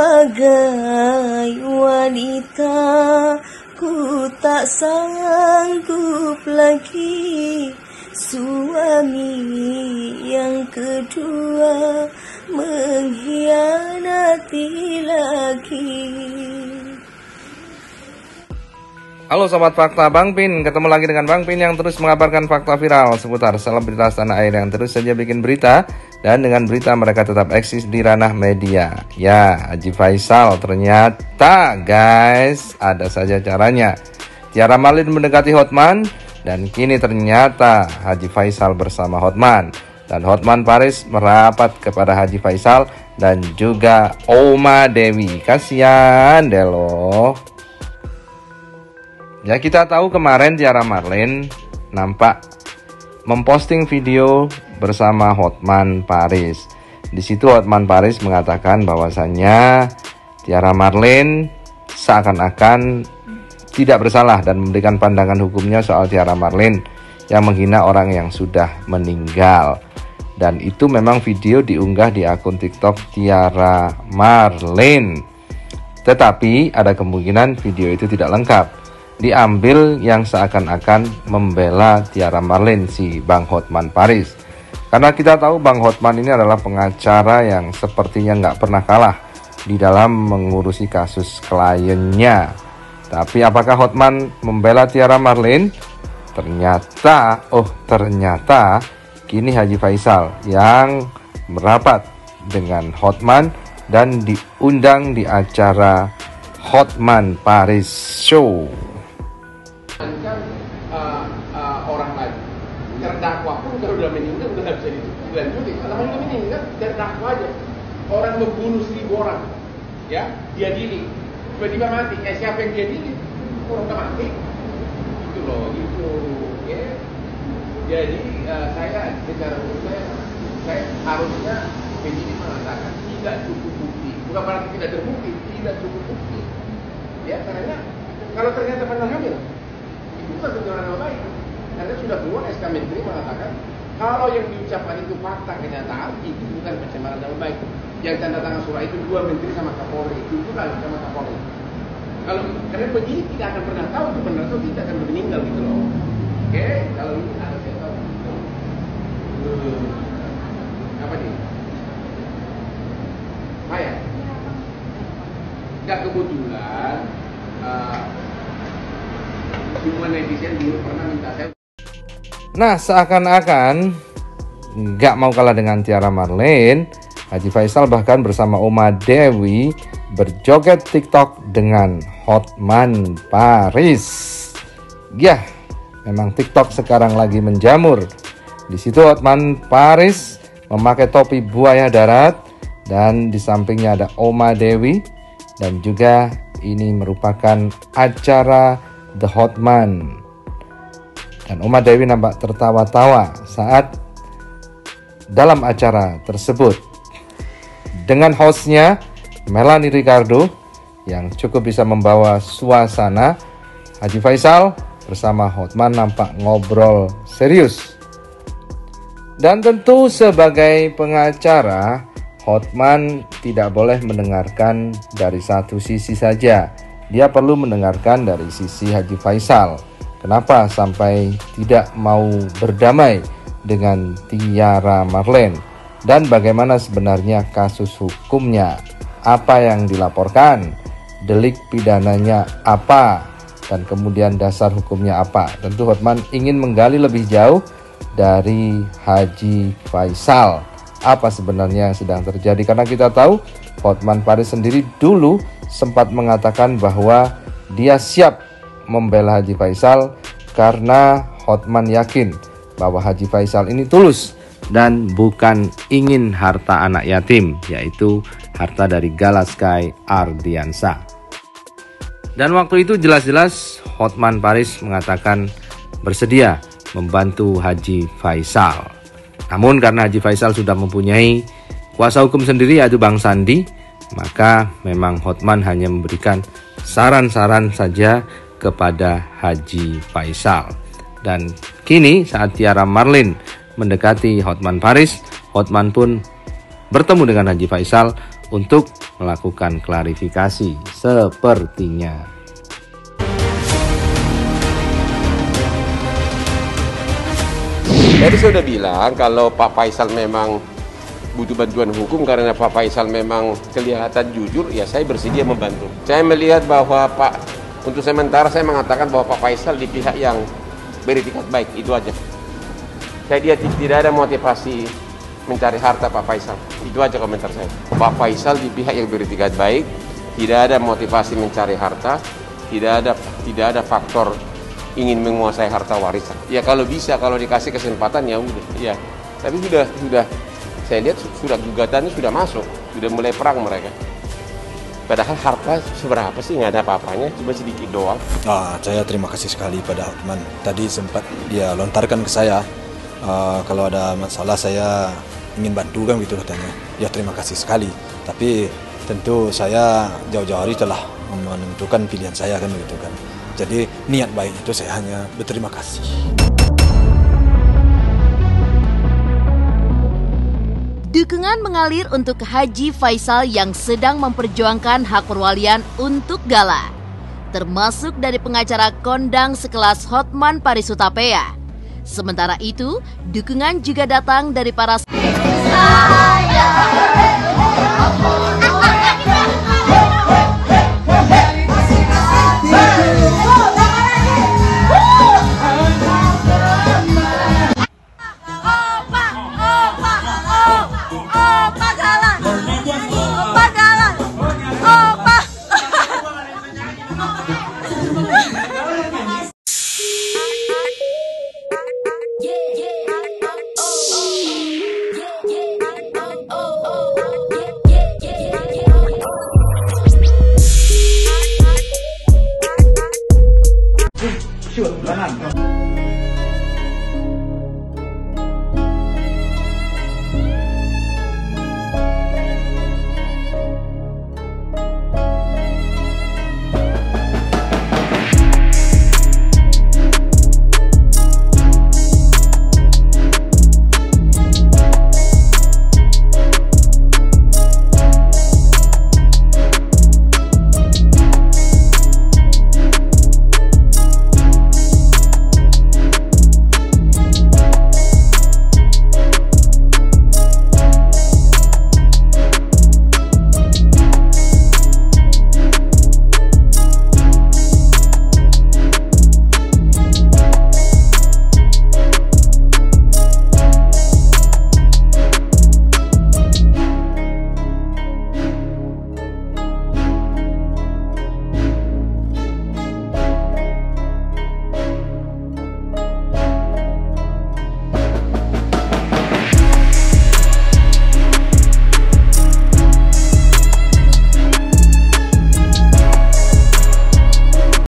sebagai wanita ku tak sanggup lagi suami yang kedua mengkhianati lagi. Halo Sobat Fakta Bang Pin, ketemu lagi dengan Bang Pin yang terus mengabarkan fakta viral seputar selebritas tanah air yang terus saja bikin berita dan dengan berita mereka tetap eksis di ranah media. Ya, Haji Faisal ternyata guys, ada saja caranya. Tiara Malin mendekati Hotman dan kini ternyata Haji Faisal bersama Hotman dan Hotman Paris merapat kepada Haji Faisal dan juga Oma Dewi. Kasihan deh loh. Ya kita tahu kemarin Tiara Marlin nampak memposting video bersama Hotman Paris. Di situ Hotman Paris mengatakan bahwasannya Tiara Marlin seakan-akan tidak bersalah dan memberikan pandangan hukumnya soal Tiara Marlin yang menghina orang yang sudah meninggal. Dan itu memang video diunggah di akun TikTok Tiara Marlin. Tetapi ada kemungkinan video itu tidak lengkap diambil yang seakan-akan membela Tiara Marlin si Bang Hotman Paris. Karena kita tahu Bang Hotman ini adalah pengacara yang sepertinya nggak pernah kalah di dalam mengurusi kasus kliennya. Tapi apakah Hotman membela Tiara Marlin? Ternyata, oh ternyata kini Haji Faisal yang merapat dengan Hotman dan diundang di acara Hotman Paris Show. Terdakwa pun kalau udah meninggal udah nggak bisa dilanjutin kalau udah meninggal terdakwa aja. Orang membunuh seribu orang ya dia diri. Tiba-tiba mati. Eh siapa yang dia diri? Orang udah mati. Itu loh itu ya. Jadi uh, saya secara umum saya saya harusnya begini mengatakan tidak cukup bukti. Bukan berarti tidak terbukti tidak cukup bukti. Ya karena kalau ternyata benar hamil itu bukan tuntunan yang baik karena sudah keluar SK Menteri mengatakan kalau yang diucapkan itu fakta kenyataan itu bukan pencemaran nama baik. Yang tanda tangan surat itu dua menteri sama Kapolri itu juga sama Kapolri. Kalau karena begini tidak akan pernah tahu itu benar atau tidak akan meninggal gitu loh. Oke, kalau ini ada saya tahu. Hmm. Apa nih? Saya. Tidak kebetulan uh, semua netizen dulu pernah minta saya Nah, seakan-akan nggak mau kalah dengan Tiara Marlene, Haji Faisal bahkan bersama Oma Dewi berjoget TikTok dengan Hotman Paris. Ya, memang TikTok sekarang lagi menjamur. Di situ Hotman Paris memakai topi buaya darat dan di sampingnya ada Oma Dewi dan juga ini merupakan acara The Hotman dan Uma Dewi nampak tertawa-tawa saat dalam acara tersebut. Dengan hostnya Melanie Ricardo yang cukup bisa membawa suasana, Haji Faisal bersama Hotman nampak ngobrol serius. Dan tentu sebagai pengacara, Hotman tidak boleh mendengarkan dari satu sisi saja. Dia perlu mendengarkan dari sisi Haji Faisal Kenapa sampai tidak mau berdamai dengan Tiara Marlen dan bagaimana sebenarnya kasus hukumnya? Apa yang dilaporkan? Delik pidananya apa? Dan kemudian dasar hukumnya apa? Tentu Hotman ingin menggali lebih jauh dari Haji Faisal. Apa sebenarnya yang sedang terjadi? Karena kita tahu Hotman Paris sendiri dulu sempat mengatakan bahwa dia siap membela Haji Faisal karena Hotman yakin bahwa Haji Faisal ini tulus dan bukan ingin harta anak yatim, yaitu harta dari Galaskai Ardiansa. Dan waktu itu jelas-jelas Hotman Paris mengatakan bersedia membantu Haji Faisal. Namun karena Haji Faisal sudah mempunyai kuasa hukum sendiri yaitu Bang Sandi, maka memang Hotman hanya memberikan saran-saran saja kepada Haji Faisal. Dan kini saat Tiara Marlin mendekati Hotman Paris, Hotman pun bertemu dengan Haji Faisal untuk melakukan klarifikasi sepertinya. Jadi saya sudah bilang kalau Pak Faisal memang butuh bantuan hukum karena Pak Faisal memang kelihatan jujur, ya saya bersedia membantu. Saya melihat bahwa Pak, untuk sementara saya mengatakan bahwa Pak Faisal di pihak yang beretikat baik, itu aja. Saya dia tidak ada motivasi mencari harta Pak Faisal. Itu aja komentar saya. Pak Faisal di pihak yang beretikat baik, tidak ada motivasi mencari harta, tidak ada tidak ada faktor ingin menguasai harta warisan. Ya kalau bisa, kalau dikasih kesempatan ya udah. Ya, tapi sudah sudah saya lihat sudah gugatannya sudah masuk, sudah mulai perang mereka. Padahal harta seberapa sih nggak ada apa-apanya, cuma sedikit doang. Ah, saya terima kasih sekali pada Hotman. Tadi sempat dia lontarkan ke saya uh, kalau ada masalah saya ingin bantu kan gitu katanya. Ya terima kasih sekali. Tapi tentu saya jauh-jauh hari telah menentukan pilihan saya kan begitu kan. Jadi niat baik itu saya hanya berterima kasih. Dukungan mengalir untuk Haji Faisal yang sedang memperjuangkan hak perwalian untuk Gala. Termasuk dari pengacara kondang sekelas Hotman Parisutapea. Sementara itu, dukungan juga datang dari para...